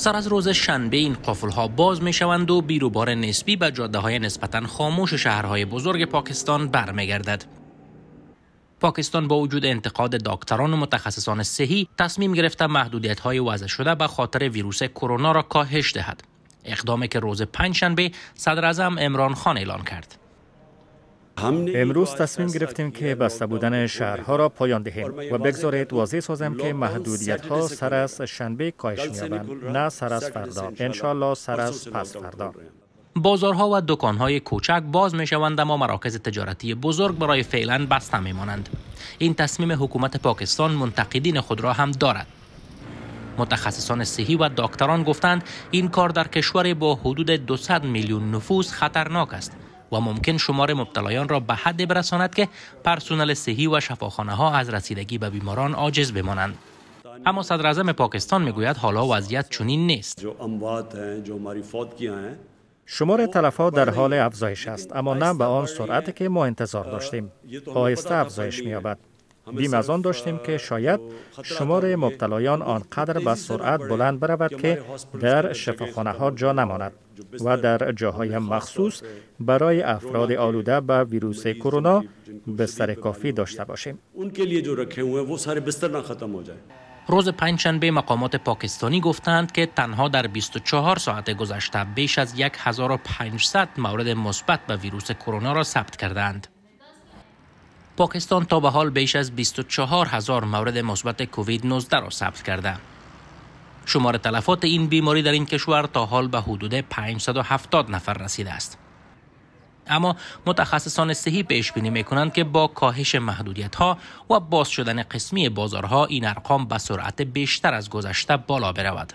سر از روز شنبه این قفل ها باز می شوند و بیروبار نسبی به جاده های نسبتا خاموش شهرهای بزرگ پاکستان برمیگردد. پاکستان با وجود انتقاد دکتران و متخصصان صحی تصمیم گرفته محدودیت های وضع شده به خاطر ویروس کرونا را کاهش دهد. اقدامی که روز پنجشنبه صدر اعظم عمران خان اعلان کرد. امروز تصمیم گرفتیم که بسته بودن شهرها را پایان دهیم و بگذارید واضح سازم که محدودیت ها سر از شنبه کاهش می‌یابند. نه سر از فردا. انشالله سر از پس فردا. بازارها و دکانهای کوچک باز می شوند اما مراکز تجارتی بزرگ برای فعلا بسته می مانند. این تصمیم حکومت پاکستان منتقدین خود را هم دارد. متخصصان صحی و دکتران گفتند این کار در کشور با حدود 200 میلیون نفوس خطرناک است. و ممکن شمار مبتلایان را به حد برساند که پرسنل صحی و شفاخانه ها از رسیدگی به بیماران عاجز بمانند. اما صدر اعظم پاکستان می‌گوید حالا وضعیت چنین نیست. شمار تلفات در حال افزایش است اما نه به آن سرعتی که ما انتظار داشتیم. آهسته افزایش می‌یابد. بیم از آن داشتیم که شاید شمار مبتلایان آنقدر به سرعت بلند برود که در شفاخانه ها جا نماند و در جاهای مخصوص برای افراد آلوده به ویروس کرونا بستر کافی داشته باشیم. روز پنجشنبه مقامات پاکستانی گفتند که تنها در 24 ساعت گذشته بیش از 1500 مورد مثبت به ویروس کرونا را ثبت کردند. پاکستان تا به حال بیش از 24 هزار مورد مثبت کووید 19 را ثبت کرده. شمار تلفات این بیماری در این کشور تا حال به حدود 570 نفر رسیده است. اما متخصصان صحی پیش بینی می کنند که با کاهش محدودیت ها و باز شدن قسمی بازارها این ارقام به سرعت بیشتر از گذشته بالا برود.